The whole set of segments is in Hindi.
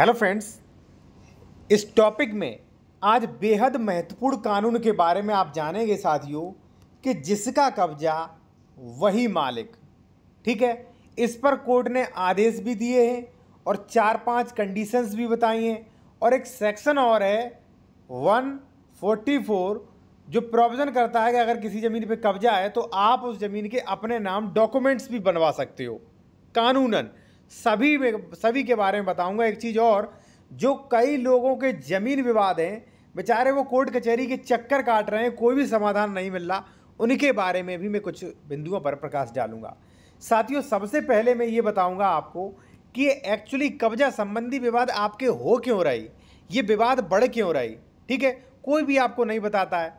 हेलो फ्रेंड्स इस टॉपिक में आज बेहद महत्वपूर्ण कानून के बारे में आप जानेंगे साथियों कि जिसका कब्जा वही मालिक। ठीक है? इस पर कोर्ट ने आदेश भी दिए हैं और चार पाँच कंडीशंस भी बताई हैं और एक सेक्शन और है 144 जो प्रोविज़न करता है कि अगर किसी ज़मीन पे कब्जा है तो आप उस ज़मीन के अपने नाम डॉक्यूमेंट्स भी बनवा सकते हो। कानूनन। सभी सभी के बारे में बताऊँगा एक चीज़ और, जो कई लोगों के ज़मीन विवाद हैं, बेचारे वो कोर्ट कचहरी के चक्कर काट रहे हैं, कोई भी समाधान नहीं मिल रहा, उनके बारे में भी मैं कुछ बिंदुओं पर प्रकाश डालूँगा। साथियों, सबसे पहले मैं ये बताऊँगा आपको कि एक्चुअली कब्जा संबंधी विवाद आपके हो क्यों रही? ये विवाद बढ़ क्यों रही? ठीक है? कोई भी आपको नहीं बताता है।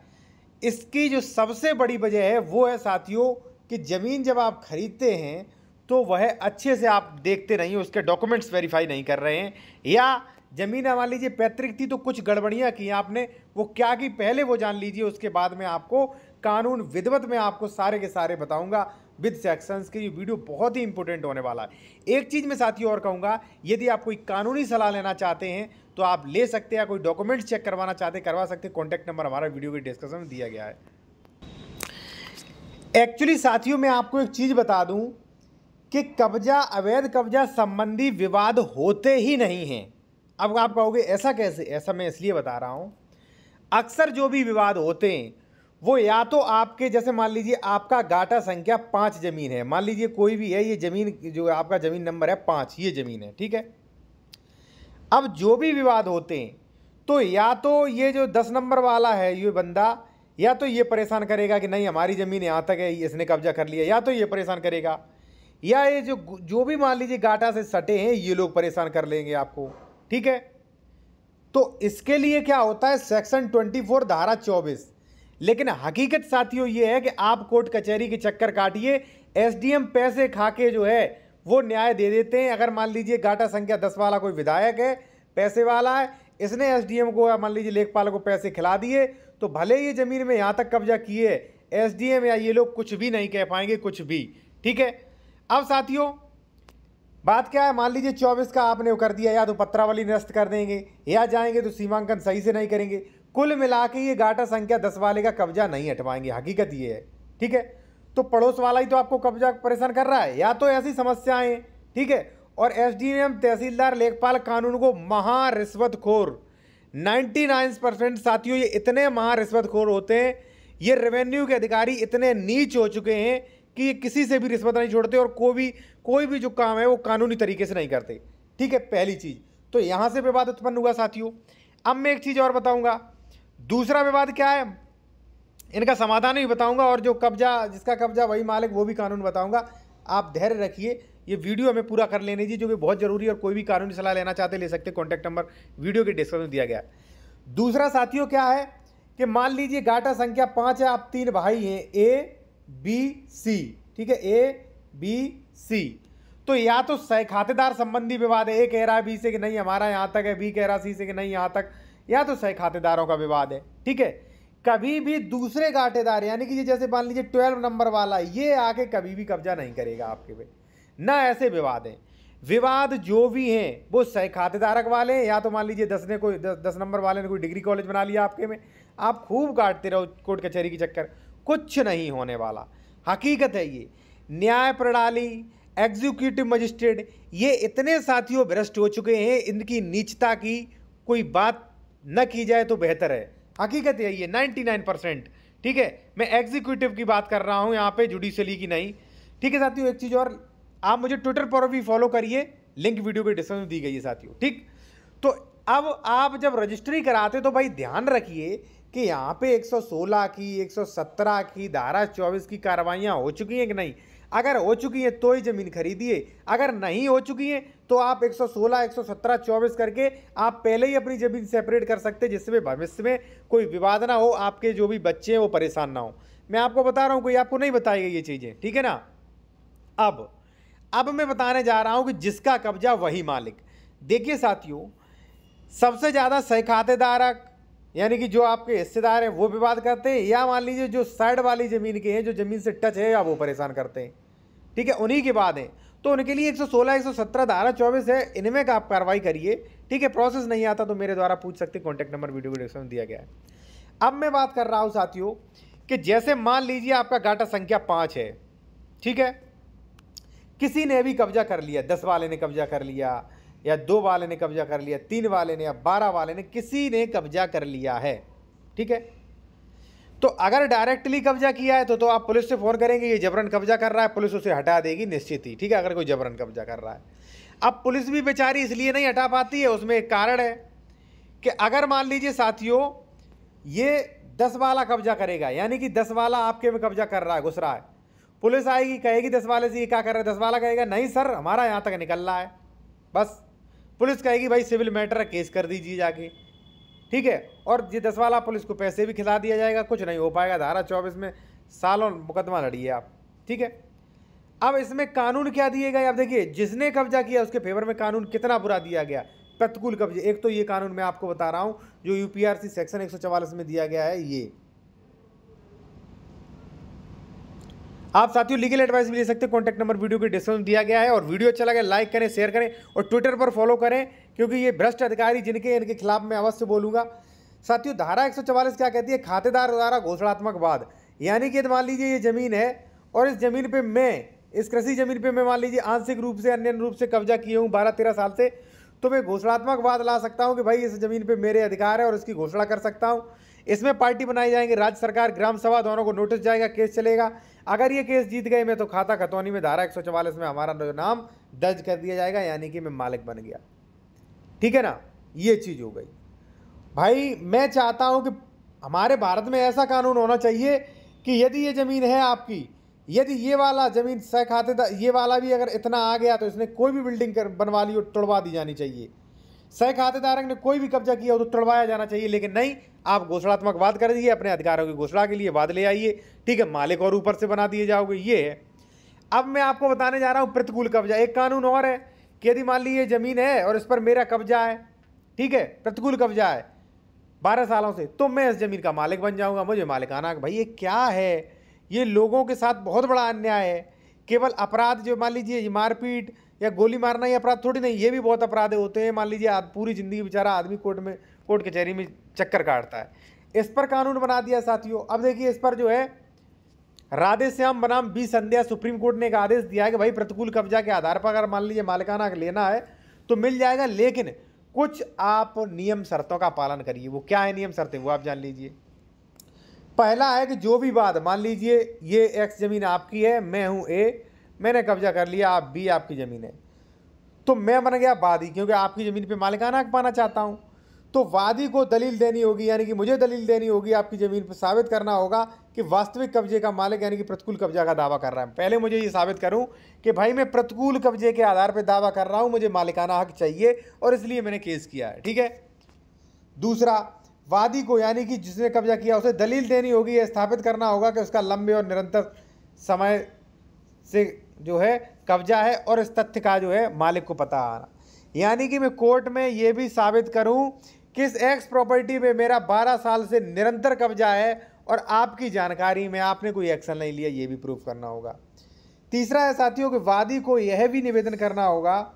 इसकी जो सबसे बड़ी वजह है, वो है साथियों, कि ज़मीन जब आप खरीदते हैं तो वह अच्छे से आप देखते नहीं उसके डॉक्यूमेंट्स वेरीफाई नहीं कर रहे हैं। या ज़मीन मान लीजिए, पैतृक थी तो कुछ गड़बड़ियाँ की आपने, वो क्या की? पहले वो जान लीजिए, उसके बाद में आपको कानून विधवत में आपको सारे के सारे बताऊँगा। विद सेक्शंस के ये वीडियो बहुत ही इंपॉर्टेंट होने वाला है। एक चीज़ मैं साथियों और कहूँगा, यदि आप कोई कानूनी सलाह लेना चाहते हैं तो आप ले सकते हैं कोई डॉक्यूमेंट्स चेक करवाना चाहते हैं, करवा सकते हैं। कॉन्टैक्ट नंबर हमारा वीडियो के डिस्कशन में दिया गया है। एक्चुअली साथियों, मैं आपको एक चीज़ बता दूँ कि कब्जा, अवैध कब्जा संबंधी विवाद होते ही नहीं हैं। अब आप कहोगे, ऐसा कैसे? ऐसा मैं इसलिए बता रहा हूँ, अक्सर जो भी विवाद होते हैं, वो या तो आपके, जैसे मान लीजिए आपका गाटा संख्या पाँच ज़मीन है। मान लीजिए कोई भी है, ये ज़मीन जो आपका ज़मीन नंबर है पाँच, ये ज़मीन है, ठीक है? अब जो भी विवाद होते हैं तो या तो ये जो दस नंबर वाला है, ये बंदा, या तो ये परेशान करेगा कि नहीं, हमारी ज़मीन यहाँ तक है, इसने कब्जा कर लिया, या तो ये परेशान करेगा। या ये जो जो भी मान लीजिए गाटा से सटे हैं, ये लोग परेशान कर लेंगे आपको, ठीक है? तो इसके लिए क्या होता है, सेक्शन 24 धारा 24 लेकिन हकीकत साथियों ये है कि आप कोर्ट कचहरी के चक्कर काटिए, एसडीएम पैसे खा के जो है, वो न्याय दे देते हैं। अगर मान लीजिए गाटा संख्या दस वाला कोई विधायक है, पैसे वाला है, इसने एसडीएम को या मान लीजिए लेखपाल को पैसे खिला दिए तो भले ये ज़मीन में यहाँ तक कब्जा किए, एसडीएम या ये लोग कुछ भी नहीं कह पाएँगे, कुछ भी, ठीक है? अब साथियों, बात क्या है? मान लीजिए चौबीस का आपने कर दिया, या तो पत्रावली निरस्त कर देंगे, या जाएँगे तो सीमांकन सही से नहीं करेंगे। कुल मिला के ये गाटा संख्या दस वाले का कब्जा नहीं हटवाएँगे, हकीकत ये है, ठीक है? तो पड़ोस वाला ही तो आपको कब्जा परेशान कर रहा है, या तो ऐसी समस्याएँ, ठीक है? और एसडीएम तहसीलदार लेखपाल कानून को महा रिश्वतखोर 99 परसेंट साथियों, ये इतने महा रिश्वतखोर होते हैं, ये रेवेन्यू के अधिकारी इतने नीच हो चुके हैं कि ये किसी से भी रिश्वत नहीं छोड़ते और कोई भी कोई भी जो काम है वो कानूनी तरीके से नहीं करते। ठीक है, पहली चीज़। तो यहाँ से विवाद उत्पन्न हुआ, साथियों। अब मैं एक चीज़ और बताऊँगा। दूसरा विवाद क्या है? इनका समाधान भी बताऊँगा और जो कब्जा, जिसका कब्जा वही मालिक, वो भी कानून बताऊँगा। आप धैर्य रखिए, ये वीडियो हमें पूरा कर लेने दीजिए, जो कि बहुत ज़रूरी है और कोई भी कानूनी सलाह लेना चाहते, ले सकते कॉन्टैक्ट नंबर वीडियो के डिस्क्रिप्शन में दिया गया। दूसरा साथियों क्या है कि मान लीजिए गाटा संख्या पाँच है आप तीन भाई हैं, ए बी सी ठीक है? ए बी सी तो या तो खातेदार संबंधी विवाद है ए कह रहा है बी से कि नहीं हमारा यहाँ तक है बी कह रहा सी से कि नहीं यहाँ तक। या तो सह खातेदारों का विवाद है ठीक है? कभी भी दूसरे गाटेदार यानी कि जैसे मान लीजिए ट्वेल्व नंबर वाला ये आके कभी भी कब्जा नहीं करेगा आपके पे। ना ऐसे विवाद हैं। विवाद जो भी हैं वो सह खातेदारक वाले हैं या तो मान लीजिए दस ने कोई दस, दस नंबर वाले ने कोई डिग्री कॉलेज बना लिया आपके में आप खूब काटते रहो कोर्ट कचहरी की चक्कर। कुछ नहीं होने वाला। हकीकत है ये, न्याय प्रणाली एग्जीक्यूटिव मजिस्ट्रेट ये इतने साथियों भ्रष्ट हो चुके हैं, इनकी नीचता की कोई बात न की जाए तो बेहतर है। हकीकत है ये 99 परसेंट ठीक है, मैं एग्जीक्यूटिव की बात कर रहा हूँ, यहाँ पे जुडिशली की नहीं। ठीक है साथियों, एक चीज़ और, आप मुझे ट्विटर पर भी फॉलो करिए लिंक वीडियो के डिस्क्रिप्शन में दी गई है साथियों। ठीक तो अब आप जब रजिस्ट्री कराते तो भाई ध्यान रखिए कि यहाँ पे 116 की 117 की धारा 24 की कार्रवाइयाँ हो चुकी हैं कि नहीं? अगर हो चुकी हैं तो ही ज़मीन खरीदिए। अगर नहीं हो चुकी हैं तो आप 116, 117, 24 करके आप पहले ही अपनी ज़मीन सेपरेट कर सकते हैं जिससे भविष्य में कोई विवाद ना हो आपके जो भी बच्चे हैं वो परेशान ना हो। मैं आपको बता रहा हूँ कोई आपको नहीं बताएगा ये चीज़ें ठीक है ना? अब अब मैं बताने जा रहा हूँ कि जिसका कब्जा वही मालिक। देखिए साथियों सबसे ज़्यादा सहखातेदारक यानी कि जो आपके हिस्सेदार हैं वो विवाद करते हैं या मान लीजिए जो साइड वाली ज़मीन के हैं जो ज़मीन से टच है या वो परेशान करते हैं। ठीक है उन्हीं के बाद हैं। तो उनके लिए 116, 117 धारा 24 है इनमें का आप कार्रवाई करिए। ठीक है प्रोसेस नहीं आता तो मेरे द्वारा पूछ सकते कॉन्टैक्ट नंबर वीडियो डिस्क्रिप्शन दिया गया है। अब मैं बात कर रहा हूँ साथियों कि जैसे मान लीजिए आपका गाटा संख्या पाँच है ठीक है? किसी ने भी कब्जा कर लिया दस वाले ने कब्जा कर लिया या दो वाले ने कब्जा कर लिया, तीन वाले ने या बारह वाले ने, किसी ने कब्जा कर लिया है। ठीक है? तो अगर डायरेक्टली कब्जा किया है तो तो आप पुलिस से फ़ोन करेंगे, ये जबरन कब्जा कर रहा है, पुलिस उसे हटा देगी निश्चित ही। ठीक है? अगर कोई जबरन कब्जा कर रहा है। अब पुलिस भी बेचारी इसलिए नहीं हटा पाती है, उसमें एक कारण है कि अगर मान लीजिए साथियों, ये दस वाला कब्जा करेगा, यानी कि दस वाला आपके में कब्जा कर रहा है, घुस रहा है। पुलिस आएगी, कहेगी दस वाले से ये क्या कर रहा है? दस वाला कहेगा, नहीं सर, हमारा यहाँ तक निकल रहा है। बस। पुलिस कहेगी, भाई, सिविल मैटर है, केस कर दीजिए जाके। ठीक है? और ये दस वाला पुलिस को पैसे भी खिला दिया जाएगा, कुछ नहीं हो पाएगा। धारा चौबीस में सालों मुकदमा लड़िए आप ठीक है? अब इसमें कानून क्या दिए गए? अब देखिए, जिसने कब्जा किया, उसके फेवर में कानून कितना बुरा दिया गया? प्रतिकूल कब्जे। एक तो ये कानून मैं आपको बता रहा हूँ, जो यूपीआरसी सेक्शन एक में दिया गया है, ये। आप साथियों लीगल एडवाइस भी ले सकते हैं। कॉन्टैक्ट नंबर वीडियो के डिस्क्रिप्शन दिया गया है और वीडियो अच्छा लगे लाइक करें शेयर करें और ट्विटर पर फॉलो करें, क्योंकि ये भ्रष्ट अधिकारी जिनके, इनके खिलाफ मैं अवश्य बोलूँगा। साथियों, धारा एक क्या कहती है? खातेदार द्वारा घोषणात्मक बाद यानी कि मान लीजिए ये ज़मीन है और इस ज़मीन पर मैं, इस कृषि ज़मीन पर मैं मान लीजिए आंशिक रूप से, अन्य रूप से कब्जा किए हूँ बारह तेरह साल से तो मैं घोषणात्मक बात ला सकता हूँ कि भाई इस ज़मीन पर मेरे अधिकार है और इसकी घोषणा कर सकता हूँ। इसमें पार्टी बनाई जाएँगे, राज्य सरकार, ग्राम सभा दोनों को नोटिस जाएगा, केस चलेगा। अगर ये केस जीत गए मैं तो खाता खतौनी में, धारा एक में हमारा नाम दर्ज कर दिया जाएगा, यानी कि मैं मालिक बन गया। ठीक है ना? ये चीज़ हो गई। भाई, मैं चाहता हूँ कि हमारे भारत में ऐसा कानून होना चाहिए कि यदि ये ज़मीन है आपकी यदि ये वाला ज़मीन सह खातेदार ये वाला भी अगर इतना आ गया तो इसने कोई भी बिल्डिंग कर, बनवा ली और तोड़वा दी जानी चाहिए। सह खातेदार ने कोई भी कब्जा किया हो तो तोड़वाया जाना चाहिए, लेकिन नहीं, आप घोषणात्मक वाद कर दीजिए, अपने अधिकारों की घोषणा के लिए वाद ले आइए। ठीक है, मालिक और ऊपर से बना दिए जाओगे, ये है। अब मैं आपको बताने जा रहा हूँ प्रतिकूल कब्जा। एक कानून और है कि यदि मान लीजिए ज़मीन है और इस पर मेरा कब्जा है, ठीक है, प्रतिकूल कब्जा है, बारह सालों से तो मैं इस ज़मीन का मालिक बन जाऊँगा, मुझे मालिकाना, भाई ये क्या है? ये लोगों के साथ बहुत बड़ा अन्याय है। केवल अपराध जो मान लीजिए मारपीट या गोली मारना ही अपराध थोड़ी नहीं, ये भी बहुत अपराध होते हैं। मान लीजिए पूरी ज़िंदगी बेचारा आदमी कोर्ट में, कोर्ट कचहरी में चक्कर काटता है। इस पर कानून बना दिया साथियों। अब देखिए इस पर जो है, राधे श्याम बनाम बी संध्या सुप्रीम कोर्ट ने एक आदेश दिया है कि भाई प्रतिकूल कब्जा के आधार पर अगर मान लीजिए मालिकाना लेना है तो मिल जाएगा। लेकिन कुछ आप नियम शर्तों का पालन करिए। वो क्या है नियम शर्तें? वो आप जान लीजिए। पहला है कि जो भी बात, मान लीजिए ये एक्स ज़मीन आपकी है, मैं हूँ ए मैंने कब्जा कर लिया, आप बी आपकी ज़मीन है। तो मैं बन गया वादी, क्योंकि आपकी ज़मीन पे मालिकाना पाना चाहता हूँ। तो वादी को दलील देनी होगी, यानी कि मुझे दलील देनी होगी, आपकी ज़मीन पर साबित करना होगा कि वास्तविक कब्जे का मालिक, यानी कि प्रतिकूल कब्जा का दावा कर रहा है। पहले मुझे ये साबित करूँ कि भाई मैं प्रतिकूल कब्जे के आधार पर दावा कर रहा हूँ, मुझे मालिकाना हक चाहिए और इसलिए मैंने केस किया है, ठीक है? दूसरा वादी को, यानी कि जिसने कब्जा किया, उसे दलील देनी होगी यह स्थापित करना होगा कि उसका लंबे और निरंतर समय से जो है कब्जा है और इस तथ्य का जो है मालिक को पता आना। यानी कि मैं कोर्ट में ये भी साबित करूँ कि इस एक्स प्रॉपर्टी में मेरा 12 साल से निरंतर कब्जा है और आपकी जानकारी में आपने कोई एक्शन नहीं लिया, ये भी प्रूफ करना होगा। तीसरा है साथियों कि वादी को यह भी निवेदन करना होगा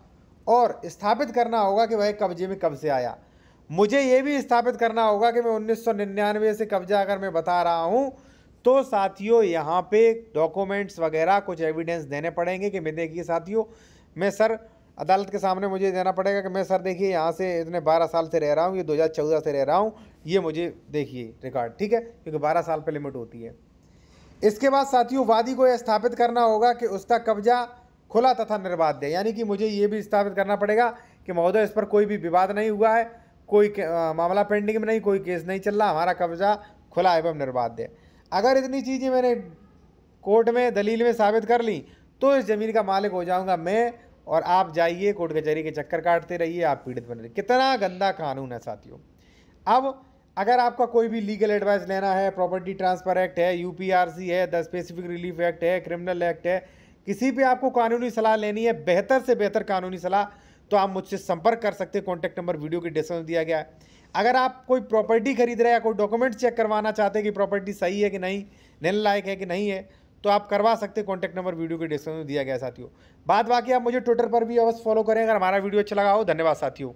और स्थापित करना होगा कि वह कब्जे में कब से आया। मुझे ये भी स्थापित करना होगा कि मैं उन्नीस सौ निन्यानवे से कब्जा अगर मैं बता रहा हूँ तो साथियों, यहाँ पे डॉक्यूमेंट्स वगैरह कुछ एविडेंस देने पड़ेंगे कि मैं देखिए साथियों, मैं सर, अदालत के सामने मुझे देना पड़ेगा कि मैं सर देखिए यहाँ से इतने बारह साल से रह रहा हूँ, ये 2014 से रह रहा हूँ, ये मुझे देखिए रिकॉर्ड ठीक है? क्योंकि बारह साल पर लिमिट होती है। इसके बाद साथियों, वादी को यह स्थापित करना होगा कि उसका कब्जा खुला तथा निर्बाध है, यानी कि मुझे ये भी स्थापित करना पड़ेगा कि महोदय, इस पर कोई भी विवाद नहीं हुआ है। कोई मामला पेंडिंग में नहीं, कोई केस नहीं चल रहा, हमारा कब्जा खुला एवं निर्बाध है। अगर इतनी चीज़ें मैंने कोर्ट में, दलील में साबित कर ली तो इस ज़मीन का मालिक हो जाऊँगा मैं, और आप जाइए कोर्ट कचहरी के के चक्कर काटते रहिए, आप पीड़ित बन रहे कितना गंदा कानून है साथियों। अब अगर आपका कोई भी लीगल एडवाइस लेना है, प्रॉपर्टी ट्रांसफ़र एक्ट है यूपीआरसी है, द स्पेसिफिक रिलीफ एक्ट है, क्रिमिनल एक्ट है, किसी भी आपको कानूनी सलाह लेनी है, बेहतर से बेहतर कानूनी सलाह तो आप मुझसे संपर्क कर सकते हैं। कॉन्टैक्ट नंबर वीडियो के डिस्क्रिप्शन दिया गया है। अगर आप कोई प्रॉपर्टी खरीद रहे हैं या कोई डॉक्यूमेंट चेक करवाना चाहते हैं कि प्रॉपर्टी सही है कि नहीं नल लायक है कि नहीं है तो आप करवा सकते हैं। कॉन्टैक्ट नंबर वीडियो के डिस्क्रिप्शन में दिया गया साथियों। बाद बाकी आप मुझे ट्विटर पर भी अवश्य फॉलो करें। अगर हमारा वीडियो अच्छा लगा हो, धन्यवाद, साथियों।